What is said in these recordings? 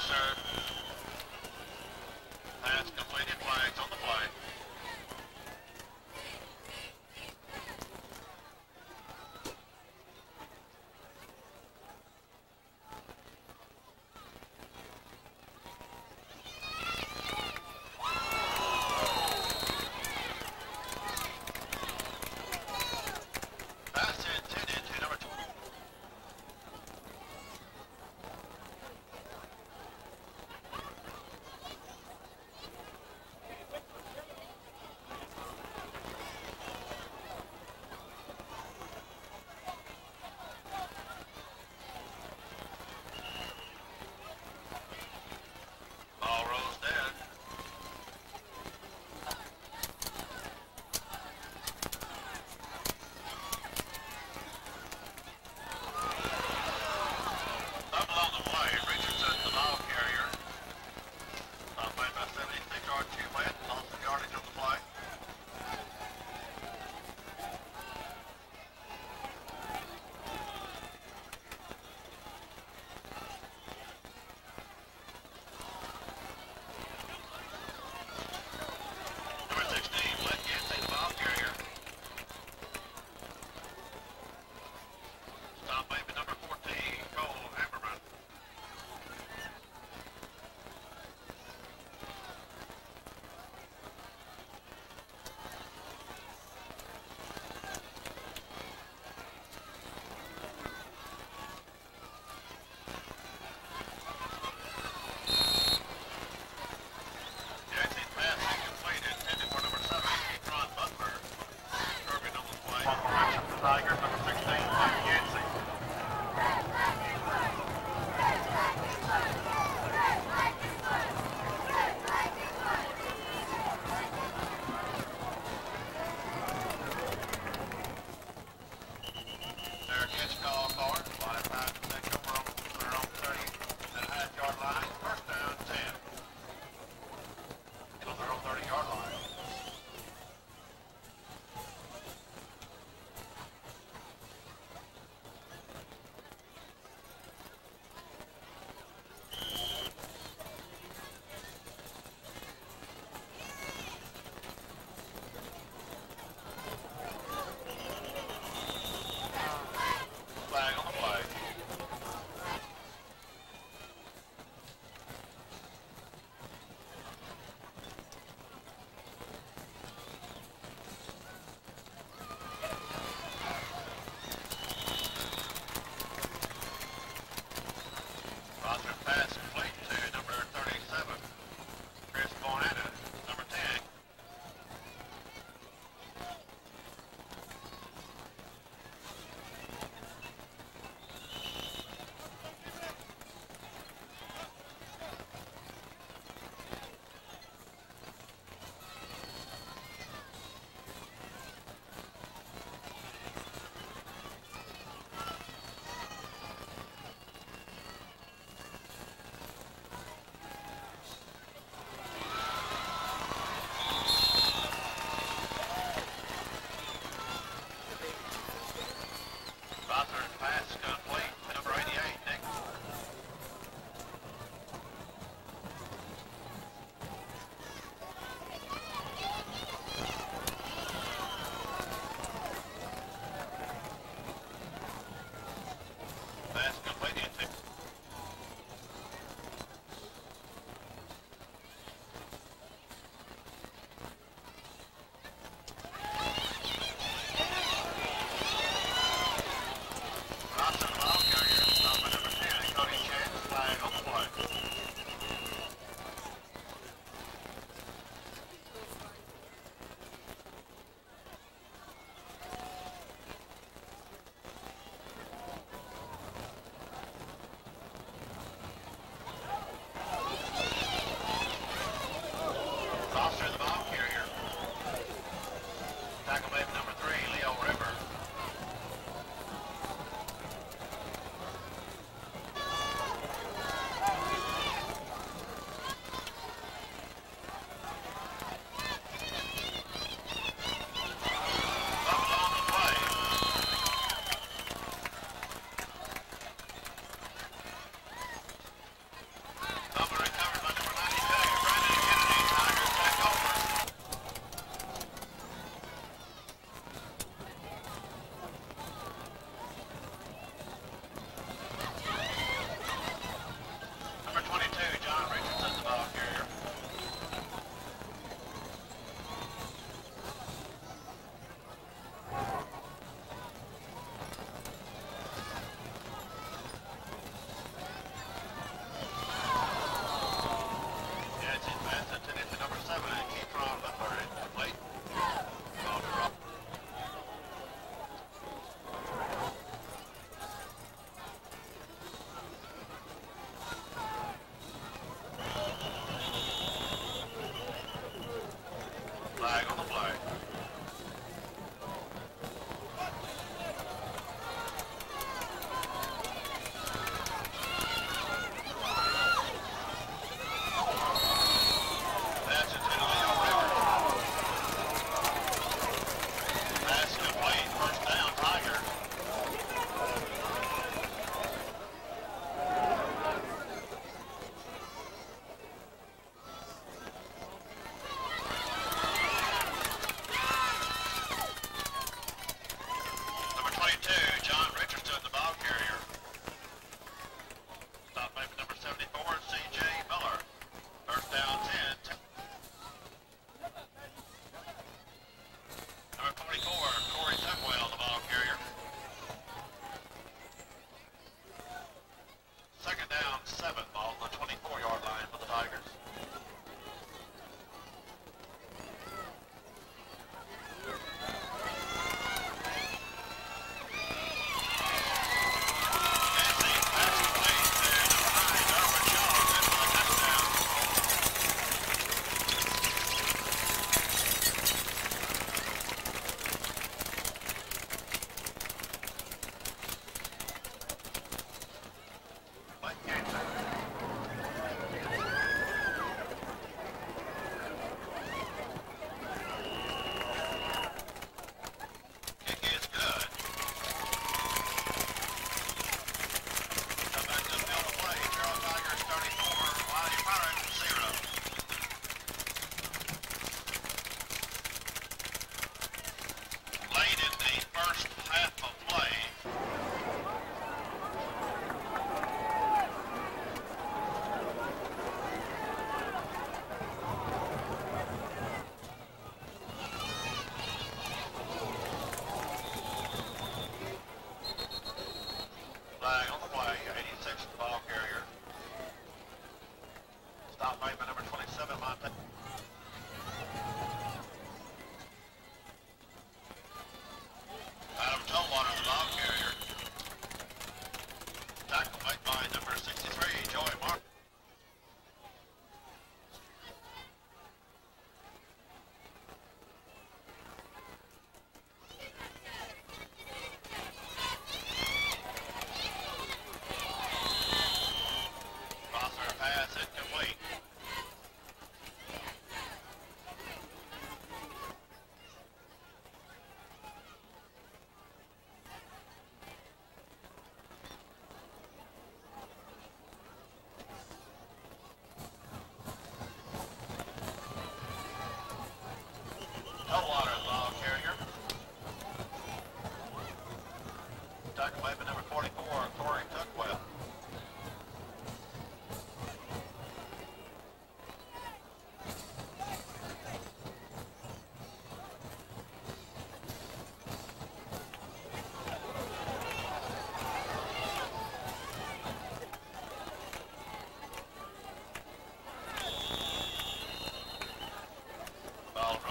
sir. Pass completed flags on the flight.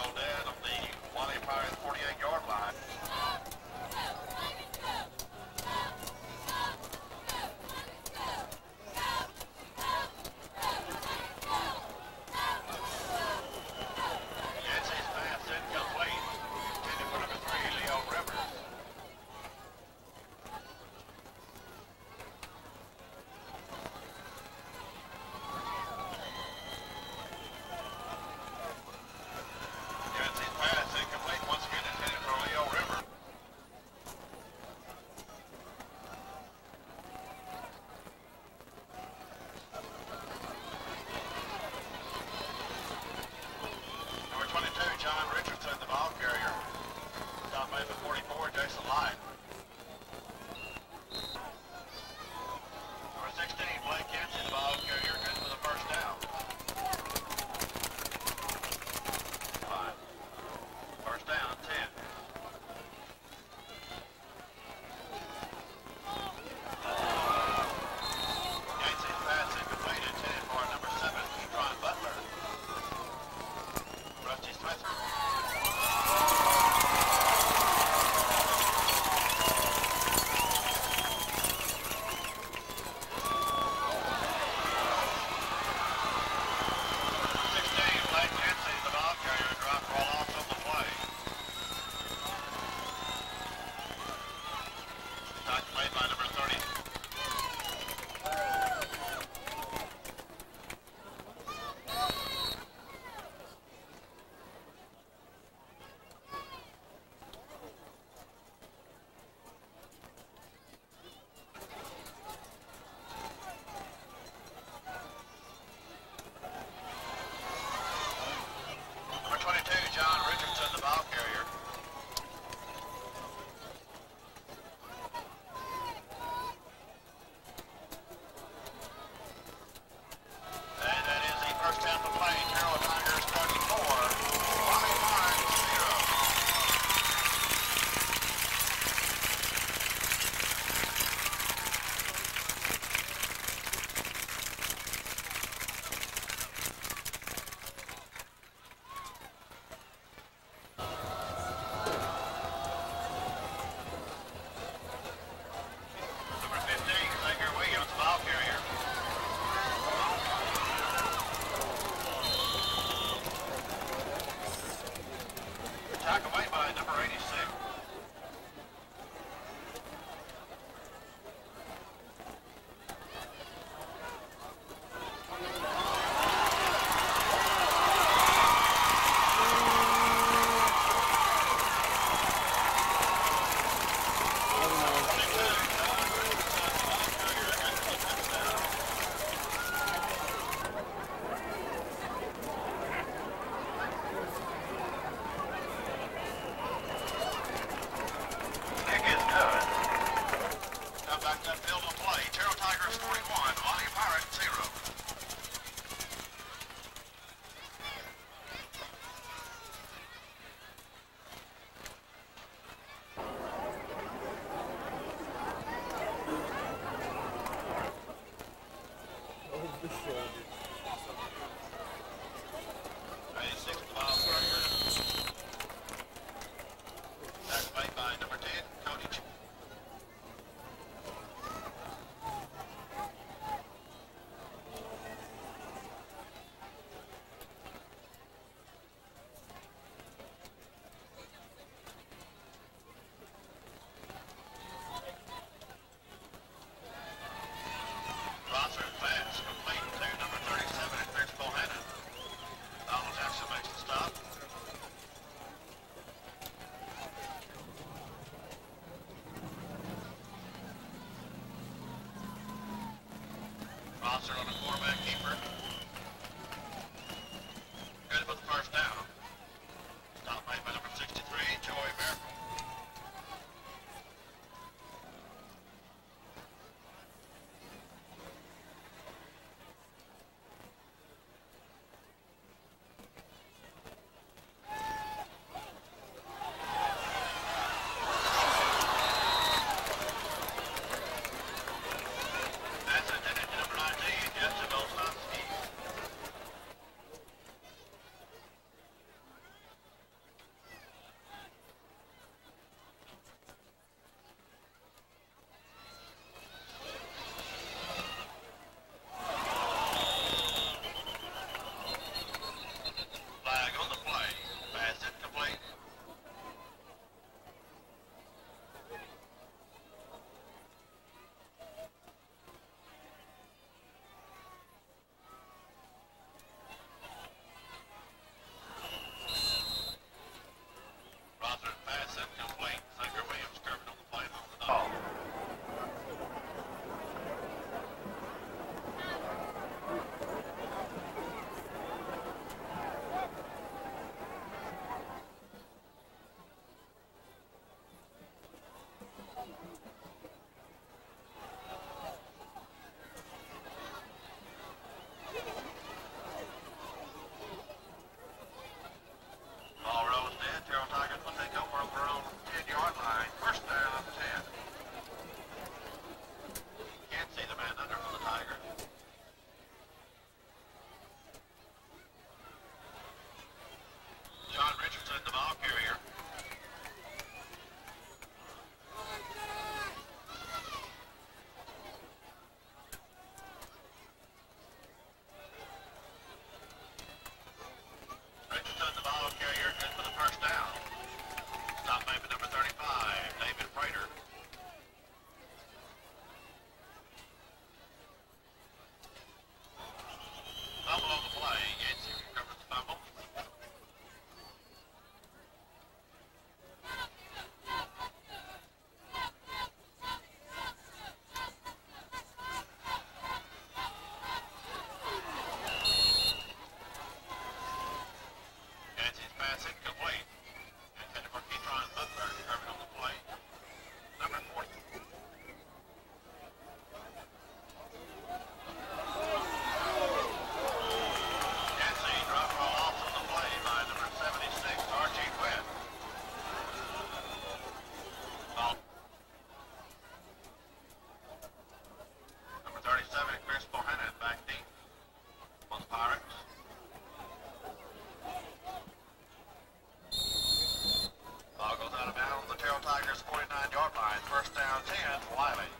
all that. Tigers 49-yard line. First down 10, Wylie.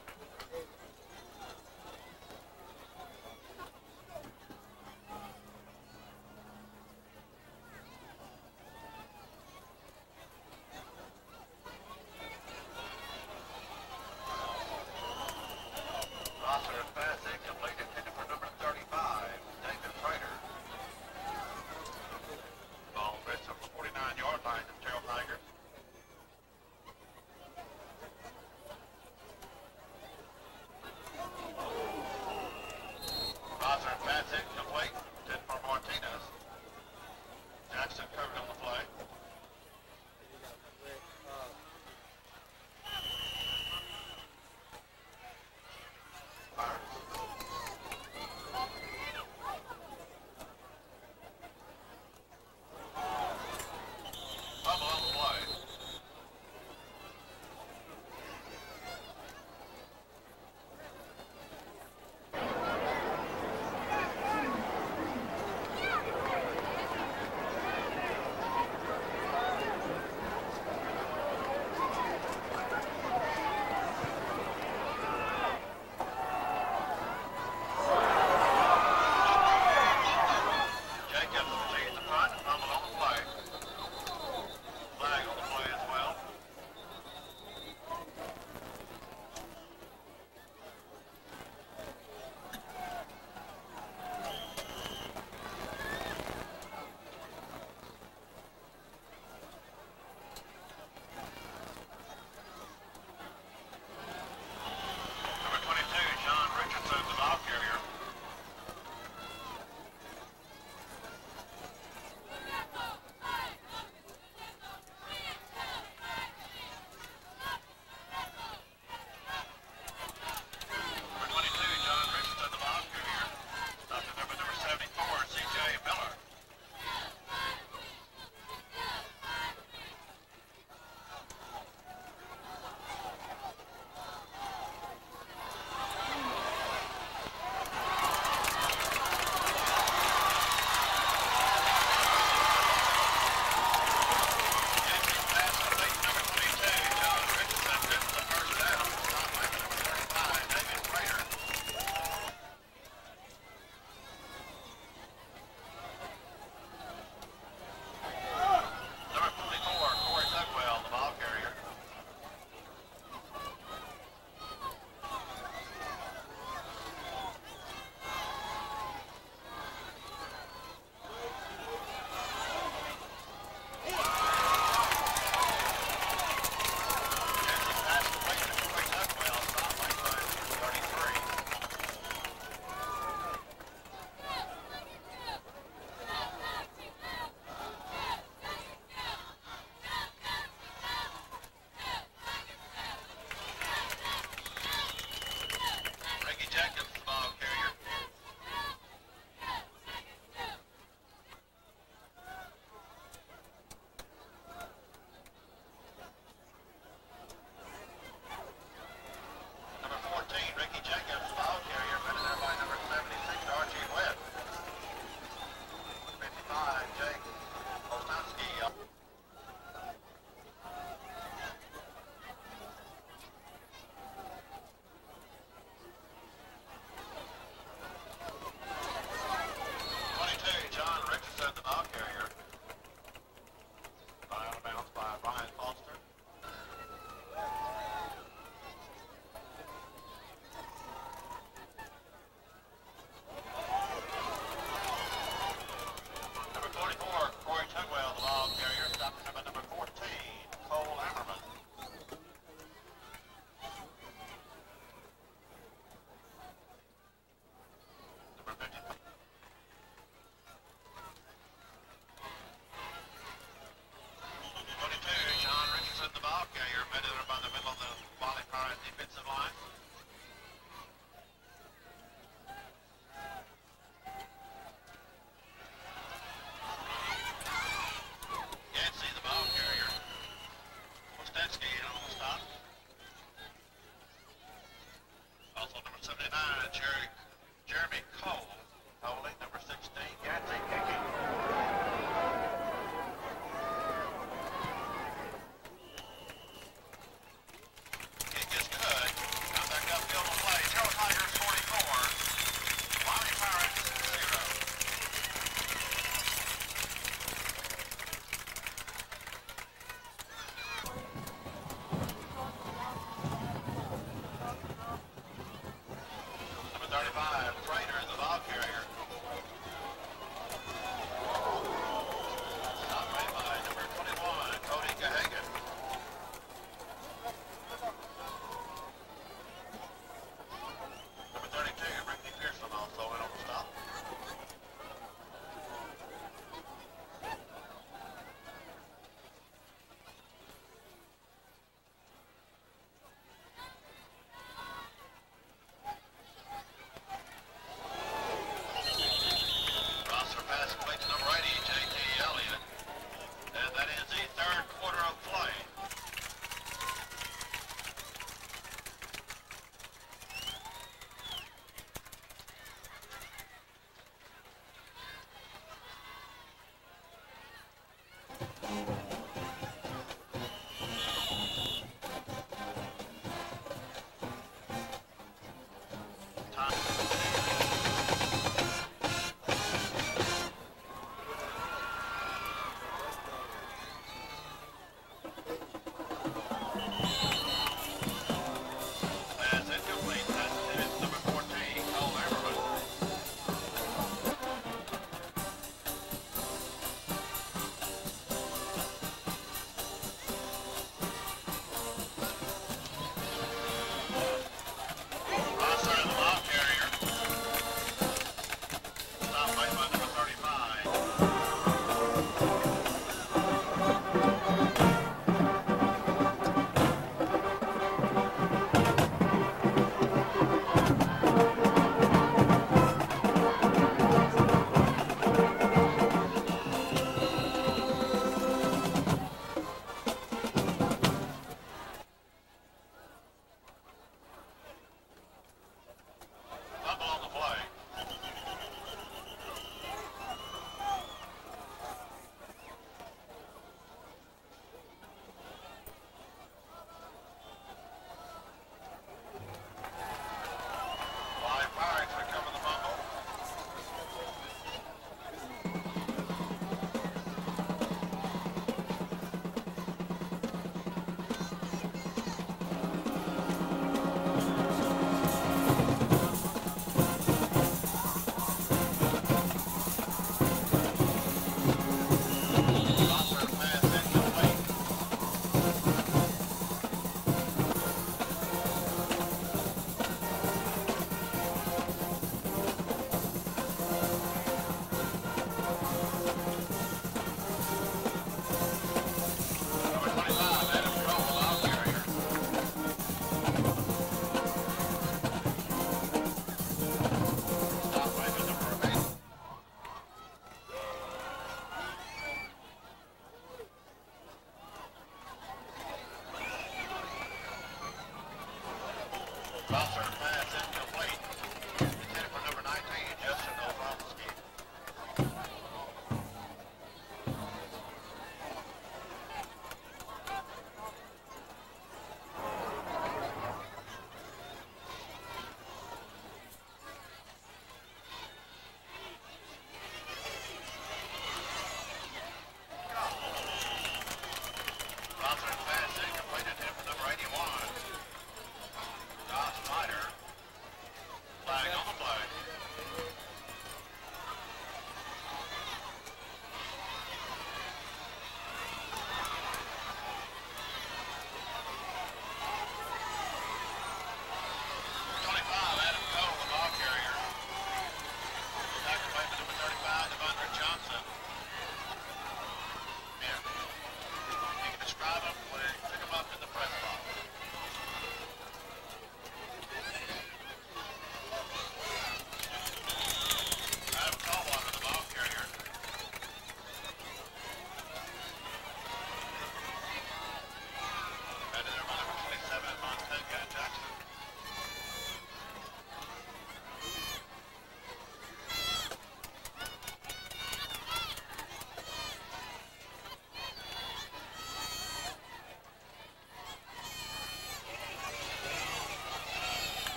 Number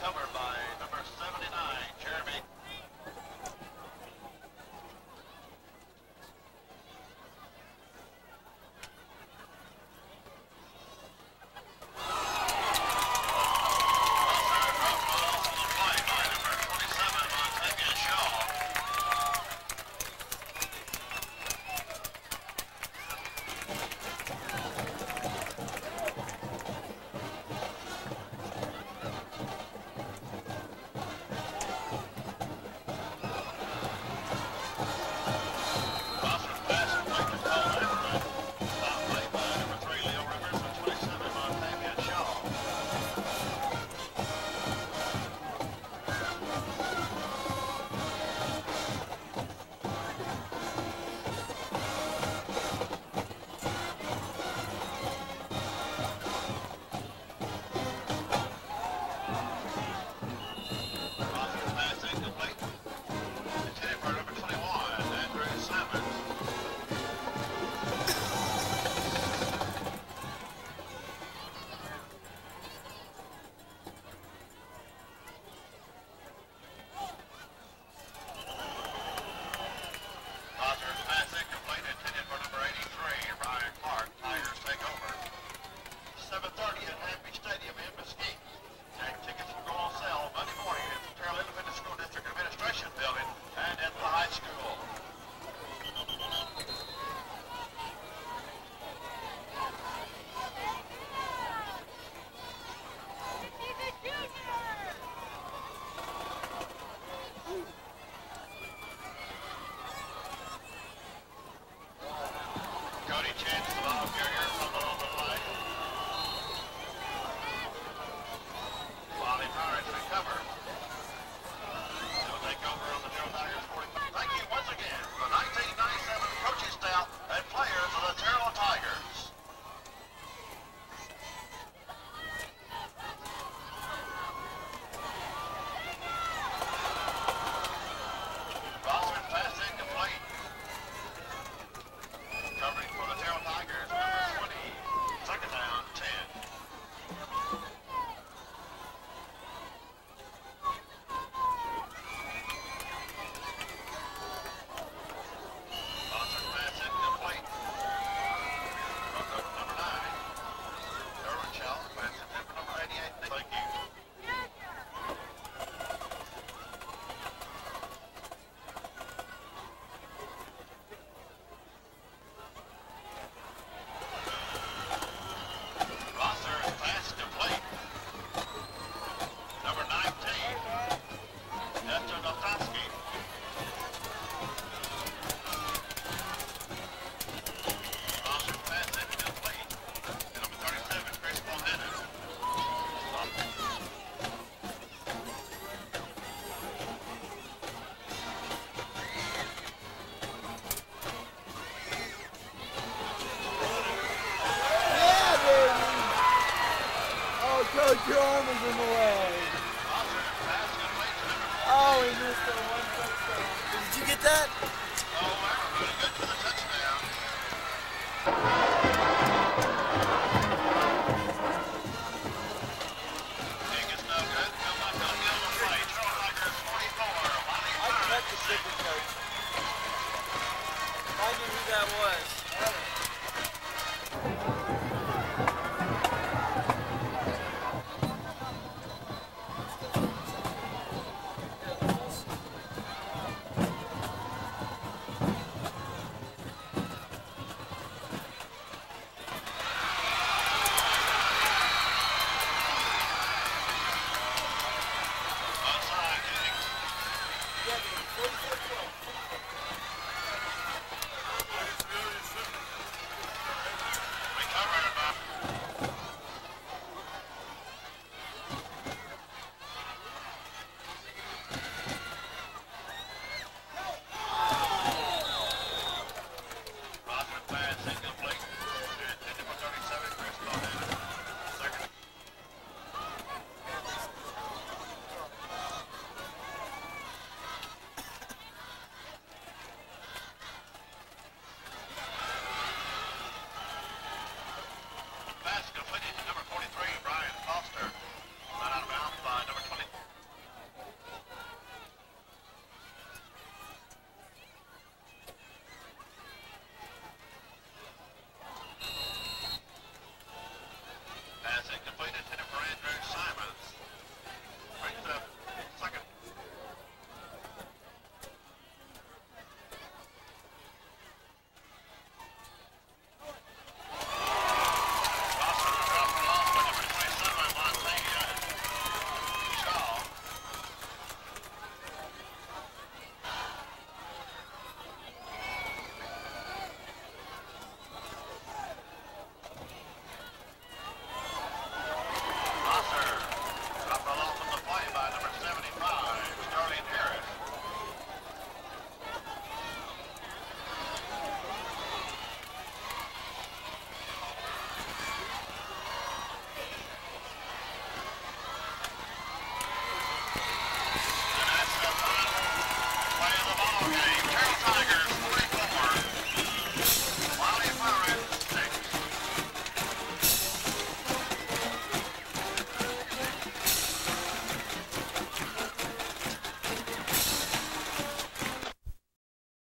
Recovered by number 79, Jeremy.